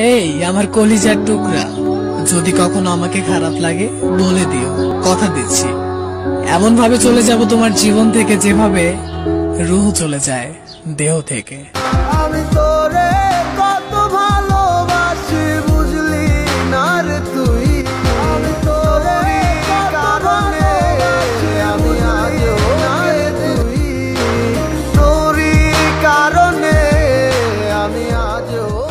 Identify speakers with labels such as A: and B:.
A: এই আমার কলিজার টুকরা। যদি কখনো আমাকে খারাপ লাগে, বলে দিও। কথা দিচ্ছি। এমন ভাবে চলে যাব তোমার জীবন থেকে যেভাবে রুহ চলে যায়, দেহ থেকে। আমি তুই? কারণে আমি না রে তুই? কারণে আমি আজও